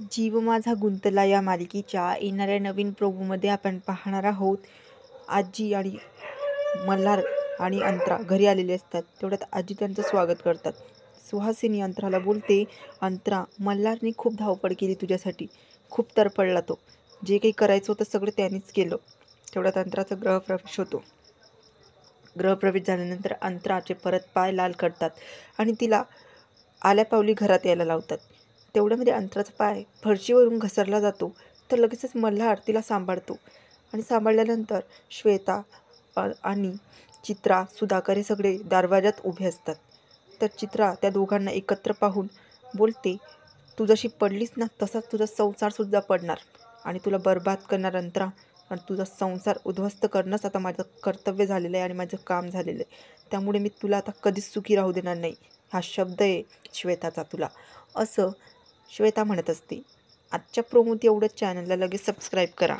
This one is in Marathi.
जीव माझा गुंतला या मालिकेच्या. येणाऱ्या नवीन प्रोमोमध्ये आपण पाहणार आहोत. आजी आणि मल्हार आणि अंतरा घरी आलेले असतात. तेवढ्यात आजी त्यांचं स्वागत करतात. सुहासिनी अंतराला बोलते अंतरा मल्हारने खूप धावपळ केली तुझ्यासाठी. खूप तरपडला तो. जे काही करायचं होतं सगळं त्यानेच केलं. तेवढ्यात अंतराचा ग्रहप्रवेश होतो. ग्रहप्रवेश झाल्यानंतर अंतराचे परत पाय लाल करतात आणि तिला आल्यापावली घरात यायला लावतात. तेवढ्यामध्ये अंतराचा पाय फरशीवरून घसरला जातो. तर लगेचच मल्हार तिला सांभाळतो. आणि सांभाळल्यानंतर श्वेता आणि चित्रा सुधाकर हे सगळे दरवाजात उभे असतात. तर चित्रा त्या दोघांना एकत्र पाहून बोलते तू जशी पडलीस ना तसाच तुझा संसारसुद्धा पडणार. आणि तुला बर्बाद करणार अंतरा. आणि तुझा संसार उद्ध्वस्त करणंच आता माझं कर्तव्य झालेलं आहे आणि माझं काम झालेलं आहे. त्यामुळे मी तुला आता कधीच सुखी राहू देणार नाही. हा शब्द आहे श्वेताचा तुला. असं श्वेता म्हणत असते आजच्या प्रोमोत एवढंच चॅनलला लगेच सबस्क्राईब करा.